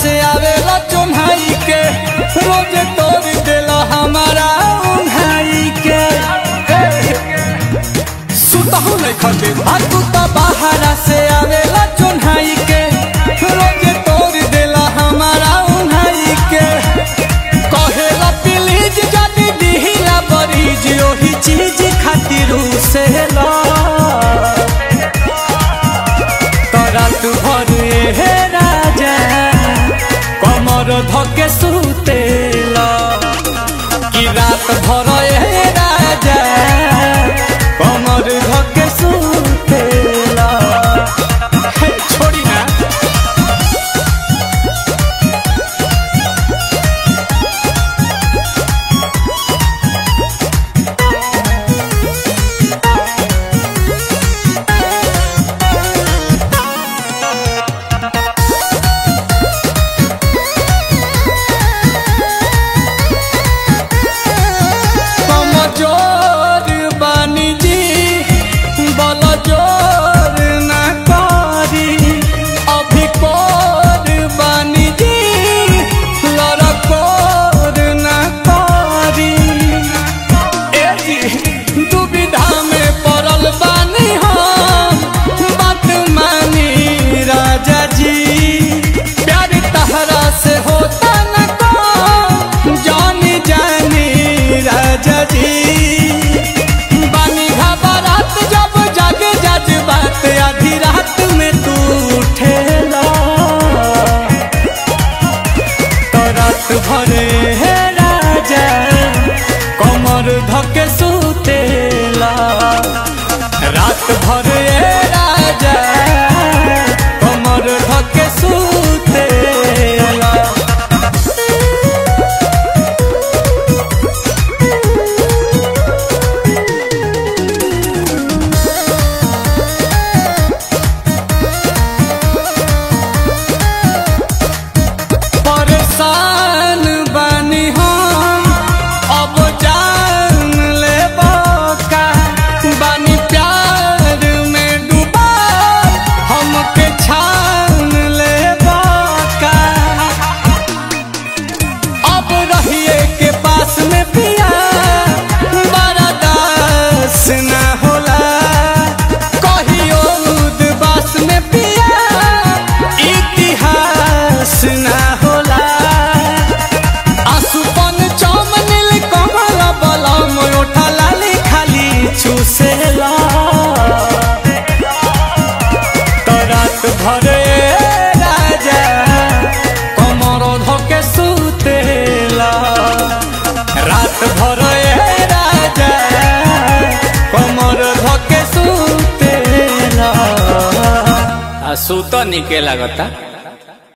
से आवेला चोन्हाई के रोज तोड़ देला हमारा उन्हाई के सुतहु नहीं खते घर धके सुतेला। कि रात भर राजा। रात भरे है राजा कमर धके सुतेला। रात भर के सुतेला रात भर राजा सुत निके लागता।